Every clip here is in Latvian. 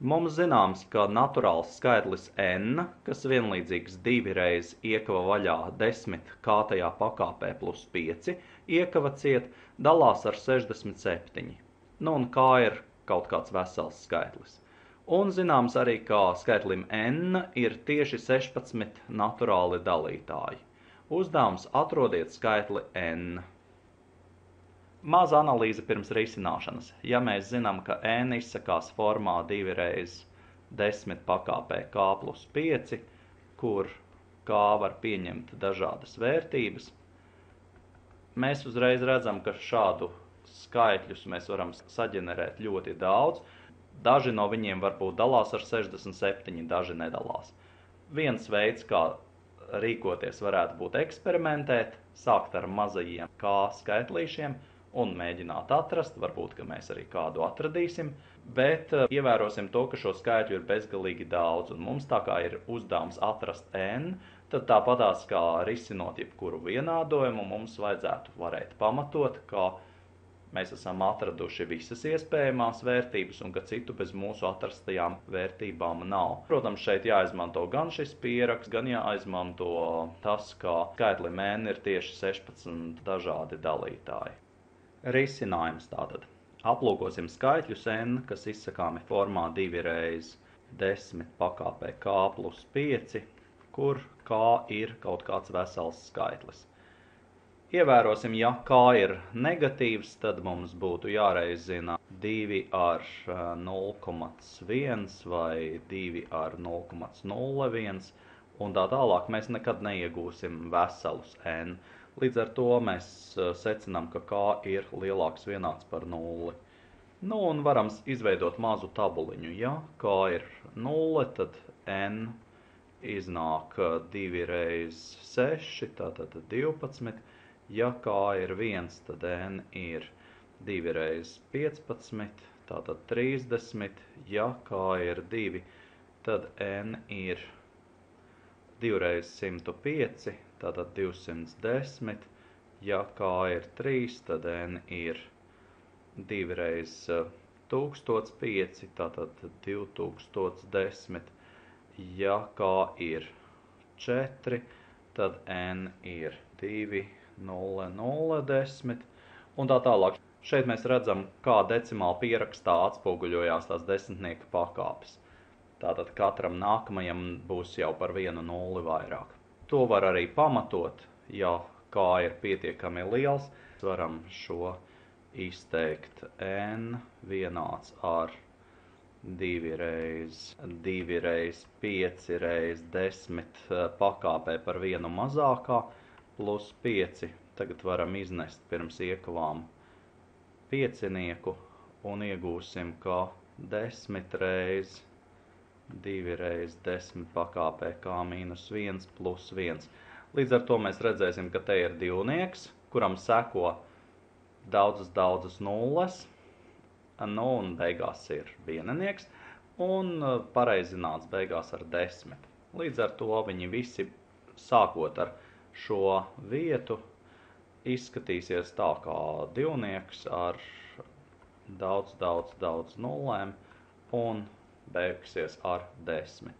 Mums zināms, ka naturāls skaitlis n, kas vienlīdzīgs 2 reiz iekava vaļā 10 kātajā pakāpē plus 5 iekava ciet, dalās ar 67. Nu un kā ir kaut kāds vesels skaitlis. Un zināms arī, ka skaitlim n ir tieši 16 naturāli dalītāji. Uzdevums atrodiet skaitli n. Maza analīze pirms risināšanas. Ja mēs zinām, ka n izsakās formā 2 reiz 10 pakāpē k plus 5, kur k var pieņemt dažādas vērtības, mēs uzreiz redzam, ka šādu skaitļus mēs varam saģenerēt ļoti daudz. Daži no viņiem varbūt dalās ar 67, daži nedalās. Viens veids, kā rīkoties, varētu būt eksperimentēt, sākt ar mazajiem k skaitlīšiem – un mēģināt atrast, varbūt, ka mēs arī kādu atradīsim, bet uh, ievērosim to, ka šo skaitļu ir bezgalīgi daudz, un mums tā kā ir uzdevums atrast n, tad tāpatās kā risinot jebkuru vienādojumu, mums vajadzētu varēt pamatot, ka mēs esam atraduši visas iespējamās vērtības un ka citu bez mūsu atrastajām vērtībām nav. Protams, šeit jāizmanto gan šis pieraks, gan jāizmanto tas, ka skaitlim n ir tieši 16 dažādi dalītāji. Risinājums tātad. Aplūkosim skaitļus n, kas izsakāmi formā 2 reiz 10 pakāpē k plus 5, kur k ir kaut kāds vesels skaitlis. Ievērosim, ja k ir negatīvs, tad mums būtu jāreizina 2 ar 0,1 vai 2 ar 0,01 un tā tālāk mēs nekad neiegūsim veselus n. Līdz ar to mēs secinām, ka k ir lielāks vienāds par nulli. Nu, un varam izveidot mazu tabuliņu. Ja k ir nulle, tad n iznāk 2 reiz 6, tātad 12. Ja k ir 1, tad n ir 2 reiz 15, tātad 30. Ja k ir 2, tad n ir 2 reiz 105, tātad 210. Ja k ir 3, tad n ir 2 reiz 1005, tātad 2010. Ja k ir 4, tad n ir 2, 0, 0, 10 un tā tālāk. Šeit mēs redzam, kā decimāla pierakstā atspoguļojās tās desmitnieka pakāpes. Tātad katram nākamajam būs jau par vienu nulli vairāk. To var arī pamatot, ja kā ir pietiekami liels. Varam šo izteikt n vienāds ar 2 reiz 2 reiz 5 reiz 10 eh, pakāpē par vienu mazākā plus 5. Tagad varam iznest pirms iekavām piecinieku un iegūsim, ka 10 reiz 2 reiz 10 pakāpē kā mīnus 1 plus 1. Līdz ar to mēs redzēsim, ka te ir divnieks, kuram seko daudzas, daudzas nulles, nu un beigās ir vienanieks, un uh, pareizināts beigās ar 10. Līdz ar to viņi visi, sākot ar šo vietu, izskatīsies tā kā divnieks ar daudz, daudz, daudz nullēm un beigsies ar 10.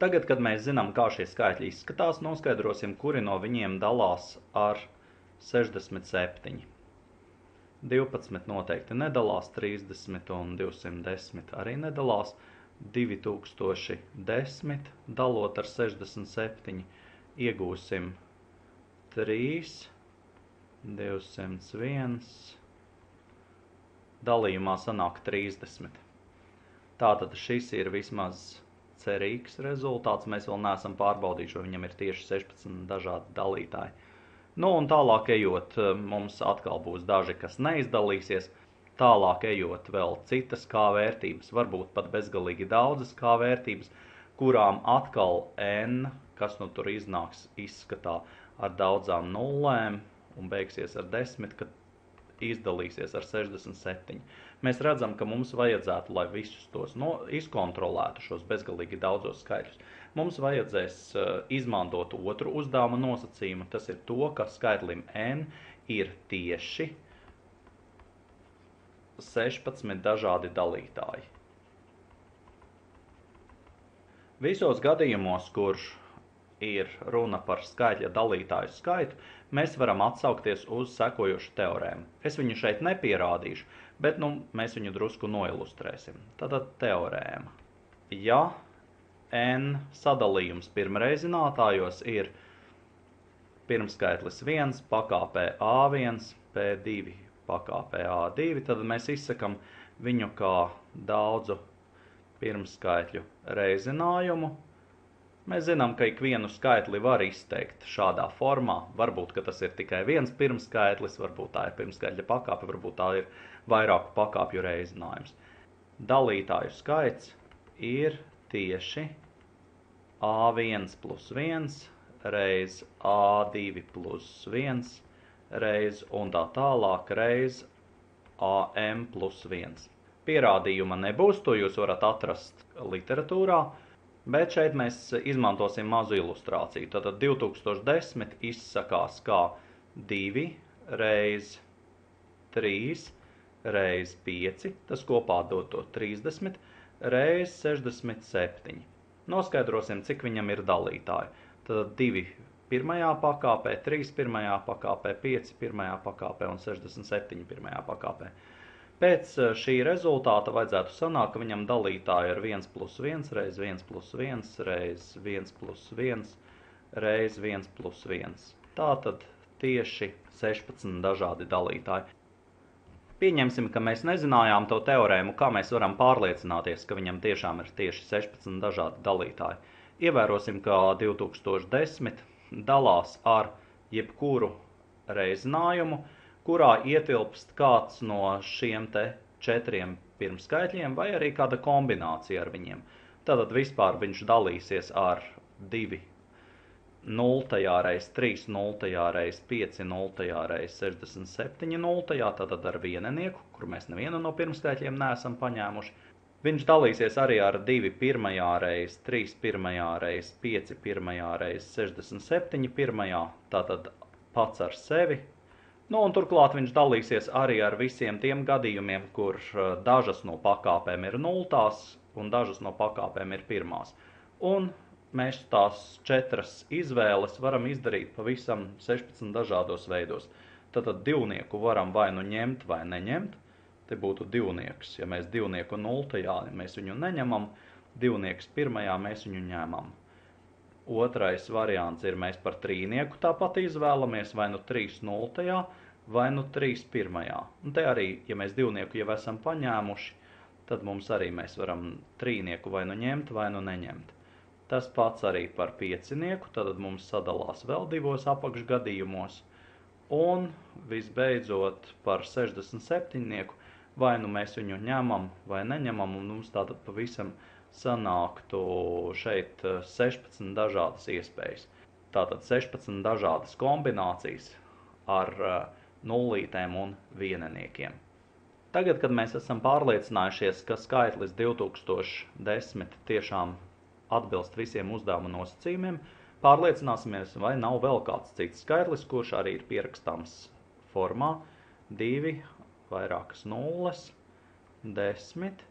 Tagad, kad mēs zinām, kā šie skaitļi izskatās, noskaidrosim, kuri no viņiem dalās ar 67. 12 noteikti nedalās, 30 un 210 arī nedalās, 2010 dalot ar 67 iegūsim 3, 201, dalījumā sanāk 30. Tātad šis ir vismaz cerīgs rezultāts. Mēs vēl neesam pārbaudījuši, vai viņam ir tieši 16 dažādi dalītāji. Nu, un tālāk ejot, mums atkal būs daži, kas neizdalīsies. Tālāk ejot vēl citas kā vērtības, varbūt pat bezgalīgi daudzas kā vērtības, kurām atkal n, kas nu tur iznāks, izskatā ar daudzām nullēm un beigsies ar desmit, kad izdalīsies ar 67. Mēs redzam, ka mums vajadzētu, lai visus tos no, izkontrolētu, šos bezgalīgi daudzos skaitļus, mums vajadzēs uh, izmantot otru uzdevuma nosacījumu. Tas ir to, ka skaitlim n ir tieši 16 dažādi dalītāji. Visos gadījumos, kur ir runa par skaitļa dalītāju skaitu, mēs varam atsaukties uz sekojošu teorēmu. Es viņu šeit nepierādīšu, bet nu, mēs viņu drusku noilustrēsim. Tātad teorēma. Ja n sadalījums pirmreizinātājos ir pirmskaitlis 1 pakāpē A1, P2 pakāpē A2, tad mēs izsakam viņu kā daudzu pirmskaitļu reizinājumu. Mēs zinām, ka ikvienu skaitli var izteikt šādā formā. Varbūt, tas ir tikai viens pirmskaitlis, varbūt tā ir pirmskaitļa pakāpe, varbūt tā ir vairāku pakāpju reizinājums. Dalītāju skaits ir tieši A1 plus 1 reiz A2 plus 1 reiz un tā tālāk reiz AM plus 1. Pierādījuma nebūs, to jūs varat atrast literatūrā, bet šeit mēs izmantosim mazu ilustrāciju. Tātad 2010 izsakās kā 2 reiz 3 reiz 5, tas kopā dod to 30, reiz 67. Noskaidrosim, cik viņam ir dalītāji. Tad 2 pirmajā pakāpē, 3 pirmajā pakāpē, 5 pirmajā pakāpē un 67 pirmajā pakāpē. Pēc eh, šī rezultāta vajadzētu sanākt, ka viņam dalītāji ir 1 plus 1 reiz 1 plus 1 reiz 1 plus 1 reiz 1 plus 1. Tātad tieši 16 dažādi dalītāji. Pieņemsim, ka mēs nezinājām to teorēmu, kā mēs varam pārliecināties, ka viņam tiešām ir tieši 16 dažādi dalītāji. Ievērosim, ka 2010 dalās ar jebkuru reizinājumu, kurā ietilpst kāds no šiem te četriem pirmskaitļiem vai arī kāda kombinācija ar viņiem. Tātad vispār viņš dalīsies ar 2 nultajā reiz 3 nultajā reiz 5 nultajā reiz 67 nultajā, tātad ar vienenieku, kur mēs nevienu no pirmskaitļiem neesam paņēmuši. Viņš dalīsies arī ar 2 pirmajā reiz, 3 pirmajā reiz, 5 pirmajā reiz, 67 pirmajā, tātad pats ar sevi. Nu, turklāt viņš dalīsies arī ar visiem tiem gadījumiem, kur uh, dažas no pakāpēm ir nultās un dažas no pakāpēm ir pirmās. Un mēs tās četras izvēles varam izdarīt pavisam 16 dažādos veidos. Tātad divnieku varam vai nu ņemt vai neņemt te būtu divnieks. Ja mēs divnieku nultajā, ja mēs viņu neņemam, divnieks pirmajā mēs viņu ņemam. Otrais variants ir mēs par trīnieku tāpat izvēlamies vai nu 3 nultajā, vai nu 3 pirmajā. Un te arī, ja mēs divnieku jau esam paņēmuši, tad mums arī mēs varam trīnieku vai nu ņemt, vai nu neņemt. Tas pats arī par piecinieku, tad mums sadalās vēl divos apakšgadījumos. Un visbeidzot par 67 vai nu mēs viņu ņemam vai neņemam, un mums tātad pavisam sanāktu šeit 16 eh, dažādas iespējas. Tātad 16 dažādas kombinācijas ar uh, nullītēm un vieneniekiem. Tagad, kad mēs esam pārliecinājušies, ka skaitlis 2010 tiešām atbilst visiem uzdevuma nosacījumiem, pārliecināsimies, vai nav vēl kāds cits skaitlis, kurš arī ir pierakstāms formā 2 vairākas nulles, 10,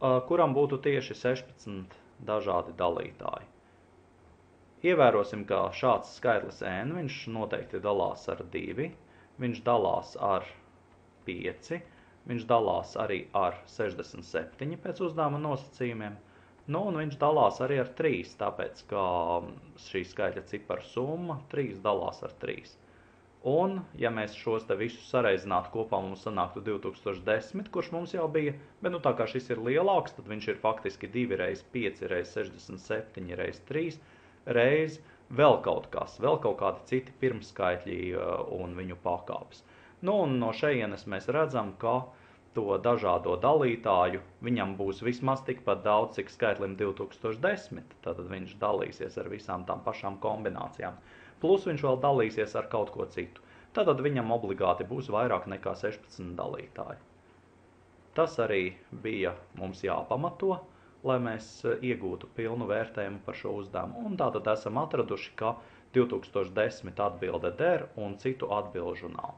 kuram būtu tieši 16 dažādi dalītāji. Ievērosim, ka šāds skaitlis n, viņš noteikti dalās ar 2, viņš dalās ar 5, viņš dalās arī ar 67 pēc uzdevuma nosacījumiem, nu un viņš dalās arī ar 3, tāpēc, ka šī skaitļa ciparu summa 3 dalās ar 3. Un, ja mēs šos te visus sareizinātu kopā, mums sanāktu 2010, kurš mums jau bija, bet nu tā kā šis ir lielāks, tad viņš ir faktiski 2 reiz 5 reiz 67 reiz 3 reiz vēl kaut kas, vēl kaut kādi citi pirmskaitļi uh, un viņu pakāpes. Nu, un no šejienes mēs redzam, ka to dažādo dalītāju viņam būs vismaz tikpat daudz, cik skaitlim 2010, tad viņš dalīsies ar visām tām pašām kombinācijām plus viņš vēl dalīsies ar kaut ko citu. Tātad viņam obligāti būs vairāk nekā 16 dalītāji. Tas arī bija mums jāpamato, lai mēs e, iegūtu pilnu vērtējumu par šo uzdevumu. Un tātad esam atraduši, ka 2010 atbilde der un citu atbilžu nav.